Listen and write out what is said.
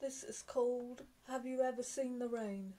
This is called Have You Ever Seen the Rain?